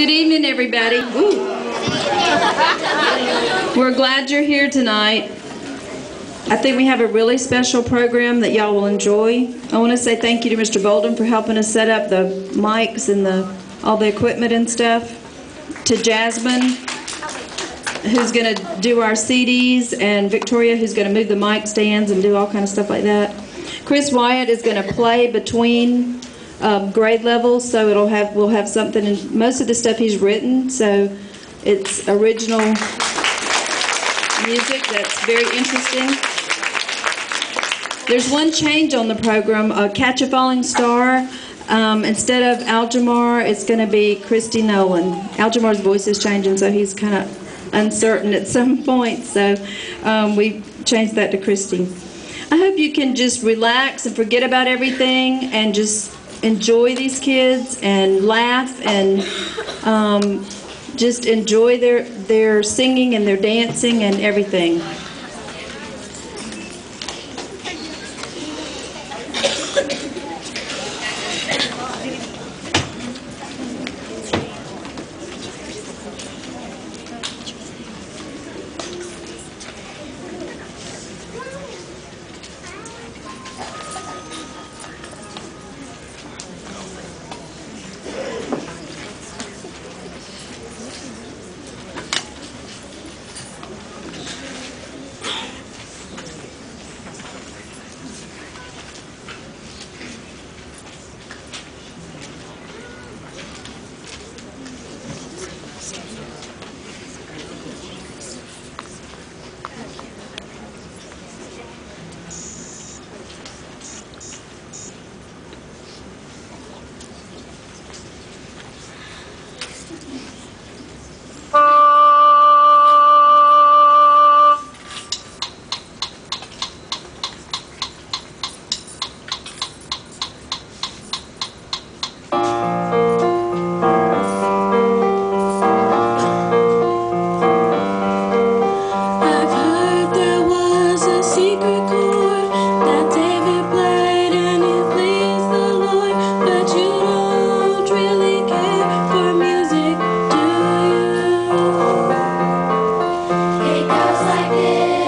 Good evening, everybody. Ooh. We're glad you're here tonight. I think we have a really special program that y'all will enjoy. I want to say thank you to Mr. Bolden for helping us set up the mics and the all the equipment and stuff. To Jasmine, who's going to do our CDs, and Victoria, who's going to move the mic stands and do all kind of stuff like that. Chris Wyatt is going to play between um, grade levels, so it'll have we'll have something. And most of the stuff he's written, so it's original music that's very interesting. There's one change on the program: uh, "Catch a Falling Star." Um, instead of Aljamar, it's going to be Christy Nolan. Aljamar's voice is changing, so he's kind of uncertain at some point. So um, we changed that to Christy. I hope you can just relax and forget about everything and just enjoy these kids and laugh and um, just enjoy their their singing and their dancing and everything. loves like this.